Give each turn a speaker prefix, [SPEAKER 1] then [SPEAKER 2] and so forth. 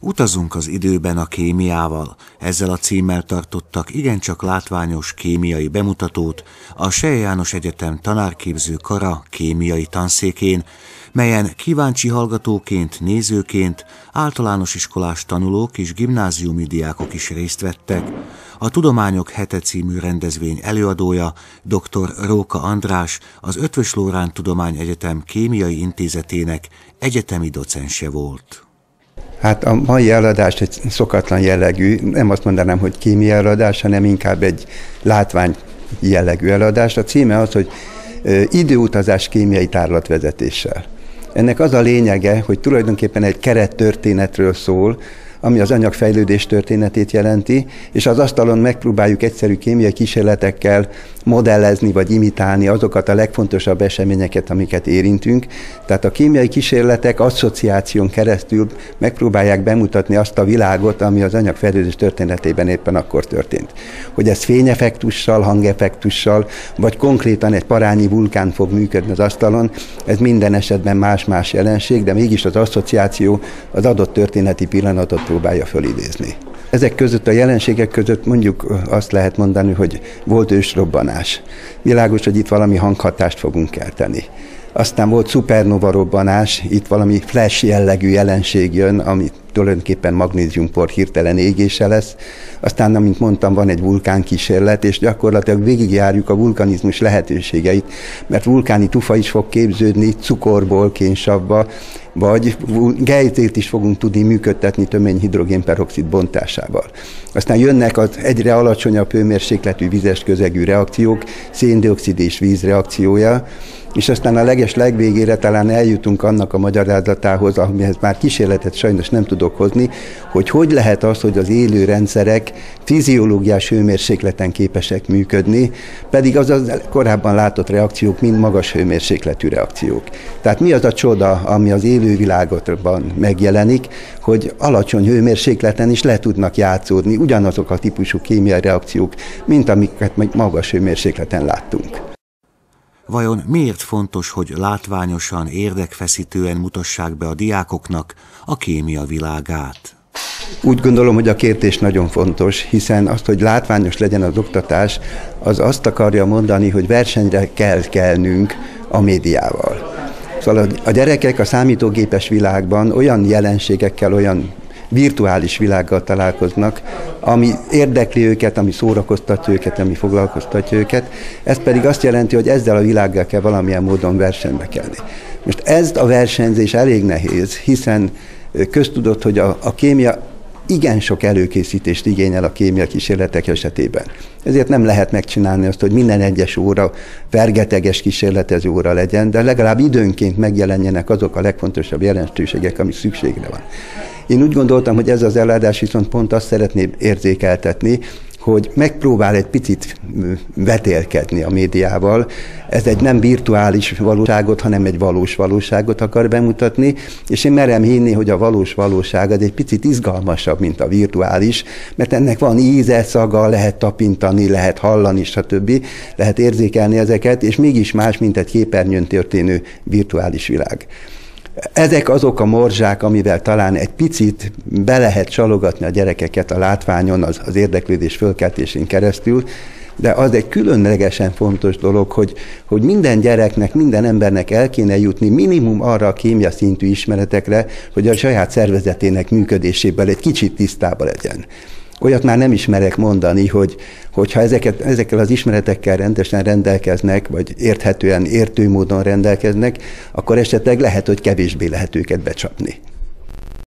[SPEAKER 1] Utazunk az időben a kémiával. Ezzel a címmel tartottak igencsak látványos kémiai bemutatót a Sej János Egyetem tanárképző kara kémiai tanszékén, melyen kíváncsi hallgatóként, nézőként általános iskolás tanulók és gimnáziumi diákok is részt vettek. A Tudományok Hete című rendezvény előadója dr. Róka András, az Ötvös Lórán Tudományegyetem Kémiai Intézetének egyetemi docense volt.
[SPEAKER 2] Hát a mai előadás egy szokatlan jellegű, nem azt mondanám, hogy kémia előadás, hanem inkább egy látvány jellegű előadás. A címe az, hogy időutazás kémiai tárlatvezetéssel. Ennek az a lényege, hogy tulajdonképpen egy kerettörténetről szól, ami az anyagfejlődés történetét jelenti, és az asztalon megpróbáljuk egyszerű kémiai kísérletekkel modellezni vagy imitálni azokat a legfontosabb eseményeket, amiket érintünk. Tehát a kémiai kísérletek asszociáción keresztül megpróbálják bemutatni azt a világot, ami az anyagfejlődés történetében éppen akkor történt. Hogy ez fényeffektussal, hangeffektussal, vagy konkrétan egy parányi vulkán fog működni az asztalon, ez minden esetben más-más jelenség, de mégis az asszociáció az adott történeti pillanatot próbálja fölidézni. Ezek között a jelenségek között mondjuk azt lehet mondani, hogy volt ősrobbanás. Világos, hogy itt valami hanghatást fogunk kelteni. Aztán volt szupernova robbanás, itt valami flash jellegű jelenség jön, ami tulajdonképpen magnéziumpor hirtelen égése lesz. Aztán, amint mondtam, van egy vulkánkísérlet, és gyakorlatilag végigjárjuk a vulkanizmus lehetőségeit, mert vulkáni tufa is fog képződni cukorból, kénsavba, vagy gejtét is fogunk tudni működtetni tömény hidrogénperoxid bontásával. Aztán jönnek az egyre alacsonyabb hőmérsékletű vizes közegű reakciók, széndiokszid és víz reakciója, és aztán a leges legvégére talán eljutunk annak a magyarázatához, amihez már kísérletet sajnos nem tudok hozni, hogy hogy lehet az, hogy az élő rendszerek fiziológiás hőmérsékleten képesek működni, pedig az az korábban látott reakciók mind magas hőmérsékletű reakciók. Tehát mi az a csoda, ami az élővilágotban megjelenik, hogy alacsony hőmérsékleten is le tudnak játszódni ugyanazok a típusú kémiai reakciók, mint amiket magas hőmérsékleten láttunk.
[SPEAKER 1] Vajon miért fontos, hogy látványosan, érdekfeszítően mutassák be a diákoknak a kémia világát?
[SPEAKER 2] Úgy gondolom, hogy a kérdés nagyon fontos, hiszen azt, hogy látványos legyen az oktatás, az azt akarja mondani, hogy versenyre kell kelnünk a médiával. Szóval a gyerekek a számítógépes világban olyan jelenségekkel, olyan virtuális világgal találkoznak, ami érdekli őket, ami szórakoztatja őket, ami foglalkoztatja őket. Ez pedig azt jelenti, hogy ezzel a világgal kell valamilyen módon versenybe kelni. Most ez a versenyzés elég nehéz, hiszen köztudott, hogy a, a kémia igen sok előkészítést igényel a kémia kísérletek esetében. Ezért nem lehet megcsinálni azt, hogy minden egyes óra vergeteges kísérletező óra legyen, de legalább időnként megjelenjenek azok a legfontosabb jelentőségek, ami szükségre van. Én úgy gondoltam, hogy ez az előadás viszont pont azt szeretné érzékeltetni, hogy megpróbál egy picit vetélkedni a médiával. Ez egy nem virtuális valóságot, hanem egy valós valóságot akar bemutatni, és én merem hinni, hogy a valós valóság az egy picit izgalmasabb, mint a virtuális, mert ennek van íze, szaga, lehet tapintani, lehet hallani, stb. Lehet érzékelni ezeket, és mégis más, mint egy képernyőn történő virtuális világ. Ezek azok a morzsák, amivel talán egy picit be lehet csalogatni a gyerekeket a látványon, az, az érdeklődés fölkeltésén keresztül, de az egy különlegesen fontos dolog, hogy, hogy minden gyereknek, minden embernek el kéne jutni minimum arra a kémia szintű ismeretekre, hogy a saját szervezetének működéséből egy kicsit tisztába legyen. Olyat már nem ismerek mondani, hogy, hogyha ezeket, ezekkel az ismeretekkel rendesen rendelkeznek, vagy érthetően, értő módon rendelkeznek, akkor esetleg lehet, hogy kevésbé lehet őket becsapni.